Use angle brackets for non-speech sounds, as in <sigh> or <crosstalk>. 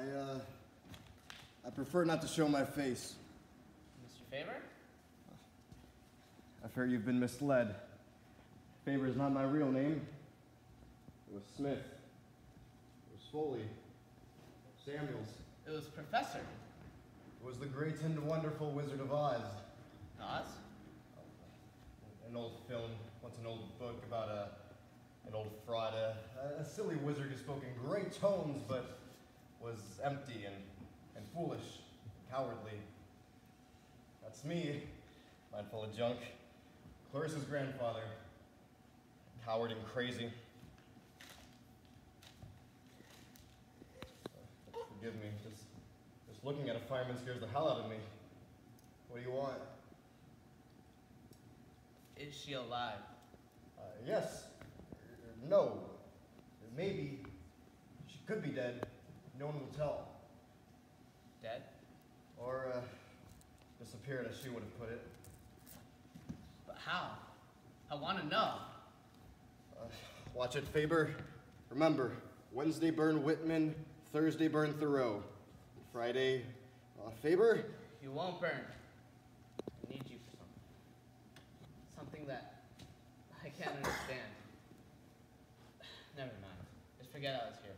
I, uh, I prefer not to show my face. Mr. Faber? I fear you've been misled. Faber is not my real name. It was Smith. It was Foley. Samuels. It was Professor. It was the great and wonderful Wizard of Oz. Oz? An old film, once an old book about a, an old fraud, a, a silly wizard who spoke in great tones but was empty and, and foolish, and cowardly. That's me, mind full of junk. Clarisse's grandfather, coward and crazy. Forgive me, just, just looking at a fireman scares the hell out of me. What do you want? Is she alive? Uh, yes. Er, No. Maybe. She could be dead. No one will tell. Dead? Or, uh, disappeared, as she would have put it. But how? I want to know. Uh, watch it, Faber. Remember, Wednesday burn Whitman, Thursday burn Thoreau. Friday, uh, Faber? You won't burn. I need you for something. Something that I can't understand. <sighs> Never mind. Just forget I was here.